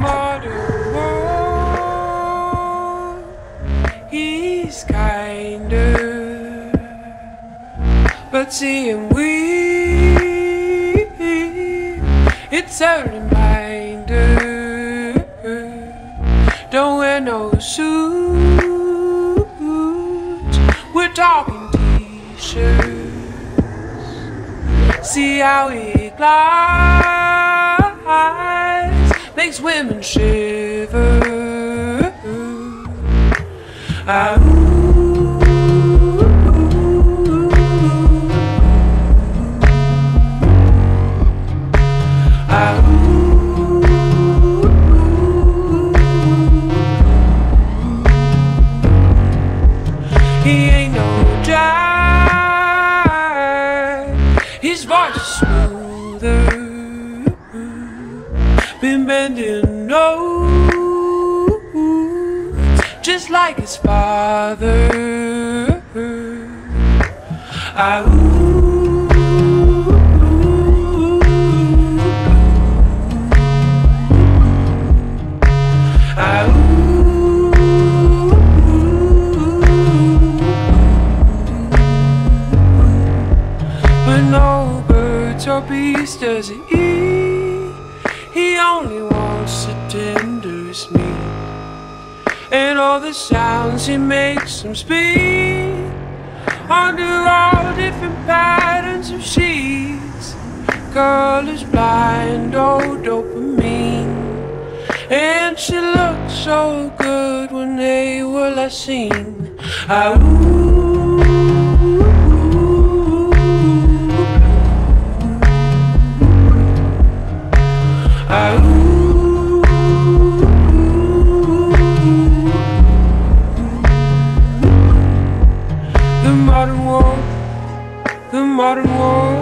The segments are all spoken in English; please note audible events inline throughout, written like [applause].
modern world, he's kinder. But seeing we, it's a reminder. Don't wear no suits, we're talking t-shirts. See how he glides, makes women shiver. Ah, ooh. Ah, ooh. No jive. His voice is smoother. Been bending notes just like his father. Ah, ooh. Ah, ooh. But no birds or beasts does he eat. He only wants the tenderest meat. And all the sounds he makes him speak under all different patterns of sheets. Colors blind, oh dopamine. And she looked so good when they were last seen. Ah, ooh. The modern war, the modern war,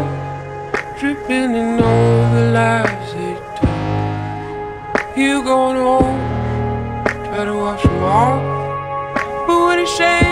dripping in all the lives they took. You going home, try to wash them off, but when he shaves,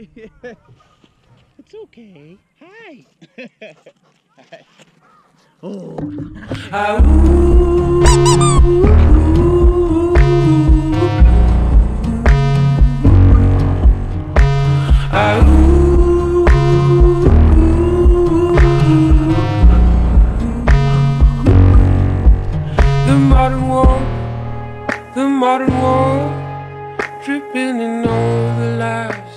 [laughs] it's okay. Hi. [laughs] oh. Ah, ooh. The modern war, dripping in all the lives